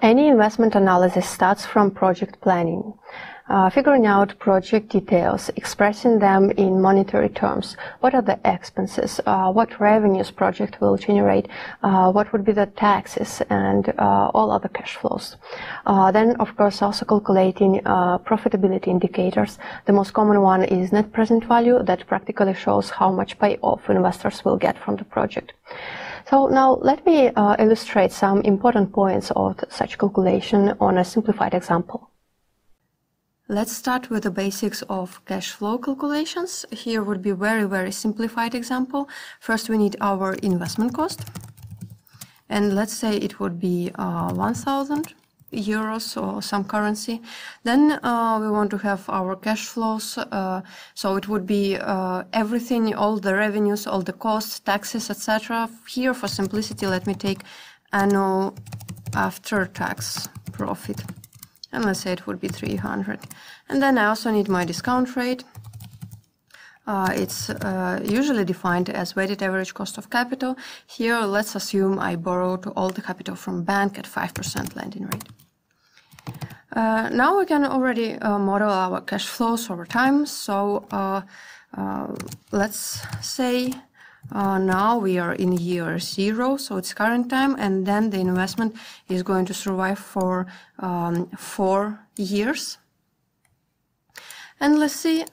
Any investment analysis starts from project planning. Uh, figuring out project details, expressing them in monetary terms. What are the expenses? Uh, what revenues project will generate? Uh, what would be the taxes and uh, all other cash flows? Uh, then, of course, also calculating uh, profitability indicators. The most common one is net present value that practically shows how much payoff investors will get from the project. So now let me uh, illustrate some important points of such calculation on a simplified example. Let's start with the basics of cash flow calculations. Here would be very, very simplified example. First, we need our investment cost. And let's say it would be uh, 1000 euros or some currency. Then uh, we want to have our cash flows. Uh, so it would be uh, everything, all the revenues, all the costs, taxes, etc. Here, for simplicity, let me take annual after tax profit. And let's say it would be 300. And then I also need my discount rate. Uh, it's uh, usually defined as weighted average cost of capital. Here, let's assume I borrowed all the capital from bank at 5% lending rate. Uh, now we can already uh, model our cash flows over time. So uh, uh, let's say now we are in year zero, so it's current time, and then the investment is going to survive for um, four years. And let's see,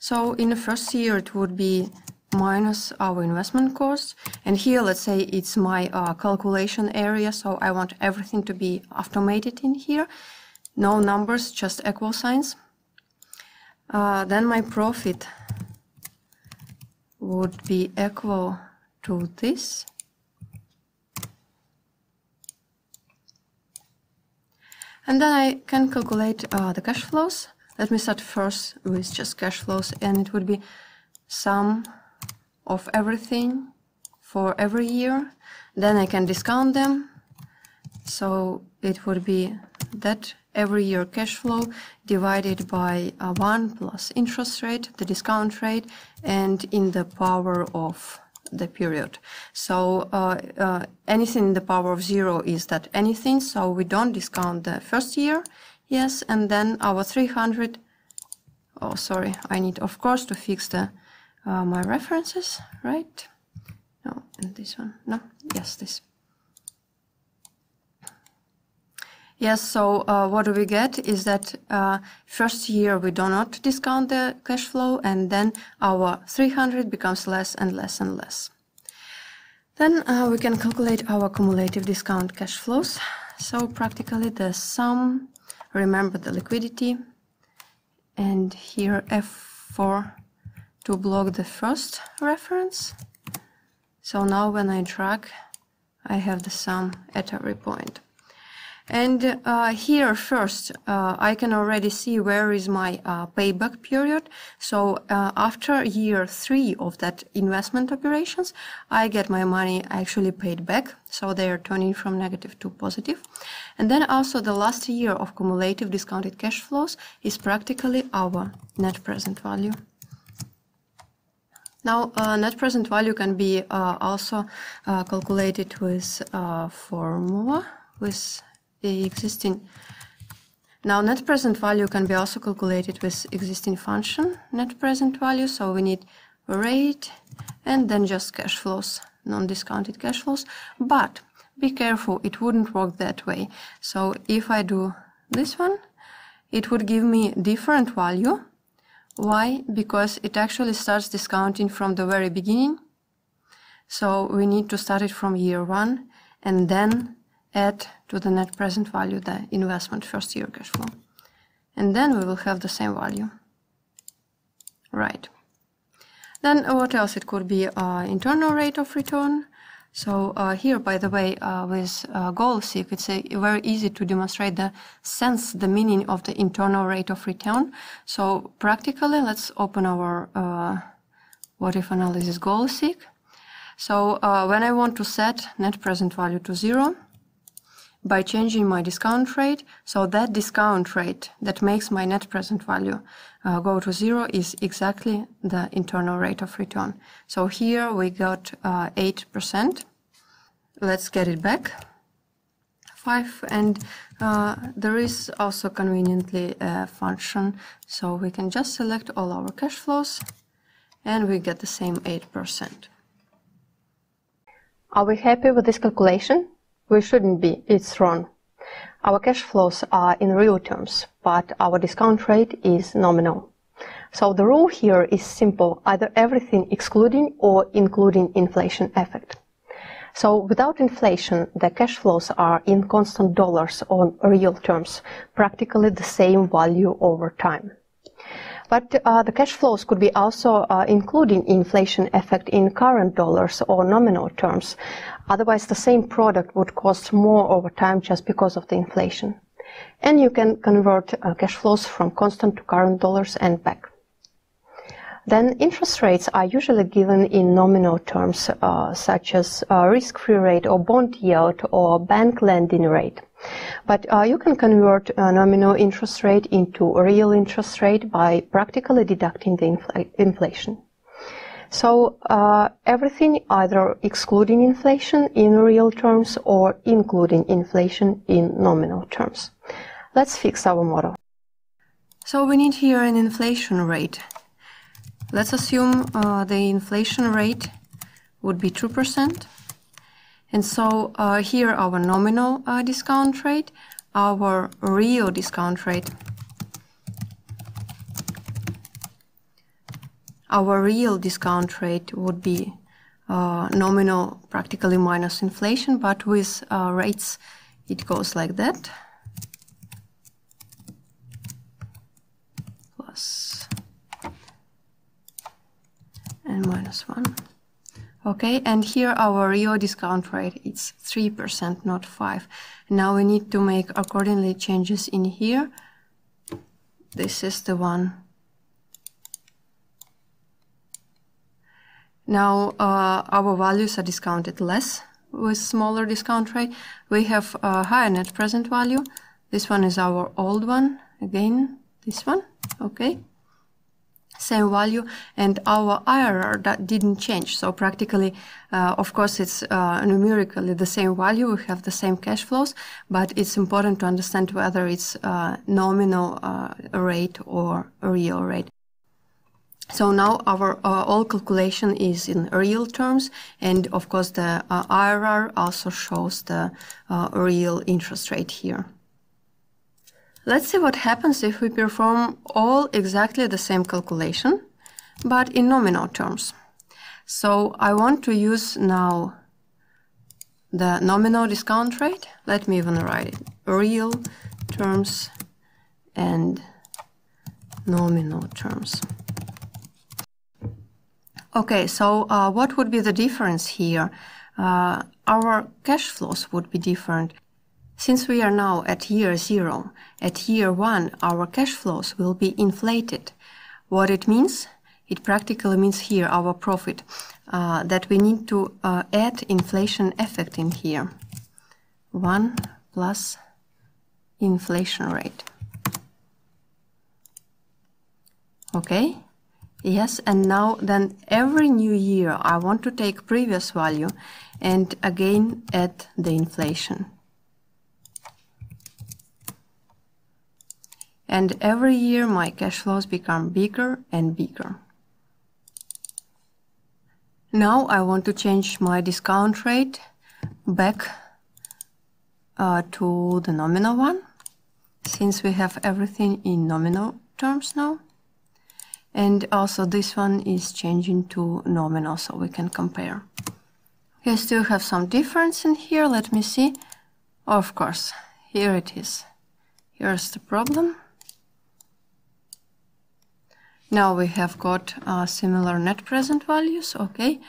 so in the first year it would be minus our investment cost. And here, let's say it's my uh, calculation area, so I want everything to be automated in here. No numbers, just equal signs. Uh, then my profit would be equal to this. And then I can calculate uh, the cash flows. Let me start first with just cash flows, and it would be sum of everything for every year. Then I can discount them. So it would be that every year cash flow divided by uh, 1 plus interest rate, the discount rate, and in the power of the period. So uh, uh, anything in the power of 0 is that anything, so we don't discount the first year, yes, and then our 300, oh sorry, I need of course to fix the uh, my references, right? No, and this one, no, yes, this. Yes, so uh, what do we get is that uh, first year we do not discount the cash flow and then our 300 becomes less and less and less. Then uh, we can calculate our cumulative discount cash flows. So practically the sum, remember the liquidity, and here F4 to block the first reference. So now when I drag, I have the sum at every point. And uh, here first, uh, I can already see where is my uh, payback period. So uh, after year three of that investment operations, I get my money actually paid back. So they are turning from negative to positive. And then also the last year of cumulative discounted cash flows is practically our net present value. Now, uh, net present value can be uh, also uh, calculated with uh, formula with the existing. Now, net present value can be also calculated with existing function net present value. So we need rate and then just cash flows, non-discounted cash flows. But be careful, it wouldn't work that way. So if I do this one, it would give me different value why? Because it actually starts discounting from the very beginning. So we need to start it from year one and then add to the net present value the investment first year cash flow. And then we will have the same value. Right. Then what else? It could be uh, internal rate of return. So uh, here, by the way, uh, with uh, GoalSeek, it's a, very easy to demonstrate the sense, the meaning of the internal rate of return. So practically, let's open our uh, what if analysis GoalSeek. So uh, when I want to set net present value to zero, by changing my discount rate, so that discount rate that makes my net present value uh, go to zero is exactly the internal rate of return. So here we got uh, 8%. Let's get it back. 5 and uh, there is also conveniently a function so we can just select all our cash flows and we get the same 8%. Are we happy with this calculation? We shouldn't be, it's wrong. Our cash flows are in real terms, but our discount rate is nominal. So the rule here is simple, either everything excluding or including inflation effect. So without inflation, the cash flows are in constant dollars on real terms, practically the same value over time. But uh, the cash flows could be also uh, including inflation effect in current dollars or nominal terms. Otherwise, the same product would cost more over time just because of the inflation. And you can convert uh, cash flows from constant to current dollars and back. Then interest rates are usually given in nominal terms, uh, such as uh, risk-free rate or bond yield or bank lending rate. But uh, you can convert a nominal interest rate into a real interest rate by practically deducting the infl inflation. So uh, everything either excluding inflation in real terms or including inflation in nominal terms. Let's fix our model. So we need here an inflation rate. Let's assume uh, the inflation rate would be 2%. And so uh, here our nominal uh, discount rate, our real discount rate. Our real discount rate would be uh, nominal practically minus inflation, but with uh, rates it goes like that. Plus and minus 1. Okay, and here our real discount rate is 3%, not 5. Now we need to make accordingly changes in here. This is the one. Now uh, our values are discounted less with smaller discount rate. We have a higher net present value. This one is our old one. Again, this one. Okay same value and our IRR that didn't change. So practically, uh, of course, it's uh, numerically the same value. We have the same cash flows, but it's important to understand whether it's uh, nominal uh, rate or real rate. So now our uh, all calculation is in real terms, and of course the uh, IRR also shows the real interest rate here. Let's see what happens if we perform all exactly the same calculation, but in nominal terms. So I want to use now the nominal discount rate. Let me even write it. Real terms and nominal terms. Okay, so uh, what would be the difference here? Uh, our cash flows would be different. Since we are now at year zero, at year one, our cash flows will be inflated. What it means? It practically means here our profit, uh, that we need to uh, add inflation effect in here. 1 plus inflation rate. Okay? Yes, and now then every new year I want to take previous value and again add the inflation. And every year my cash flows become bigger and bigger. Now I want to change my discount rate back uh, to the nominal one, since we have everything in nominal terms now. And also this one is changing to nominal, so we can compare. We still have some difference in here, let me see. Of course, here it is. Here's the problem. Now we have got uh, similar net present values, okay,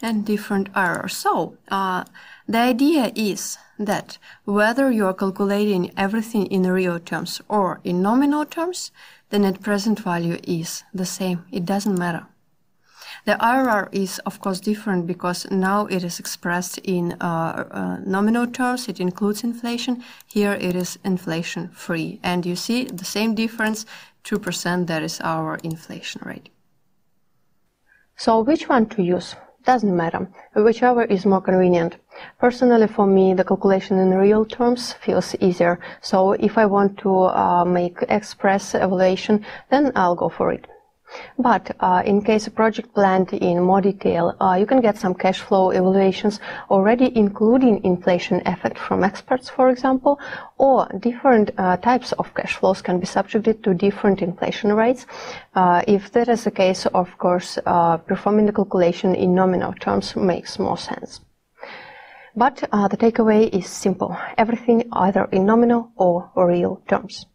and different errors. So uh, the idea is that whether you are calculating everything in real terms or in nominal terms, the net present value is the same. It doesn't matter. The IRR is, of course, different because now it is expressed in uh, uh, nominal terms. It includes inflation. Here it is inflation free. And you see the same difference 2%, that is our inflation rate. So which one to use? doesn't matter, whichever is more convenient. Personally, for me, the calculation in real terms feels easier. So if I want to uh, make express evaluation, then I'll go for it. But uh, in case a project planned in more detail, uh, you can get some cash flow evaluations already including inflation effect from experts, for example, or different uh, types of cash flows can be subjected to different inflation rates. Uh, if that is the case, of course, uh, performing the calculation in nominal terms makes more sense. But uh, the takeaway is simple. Everything either in nominal or real terms.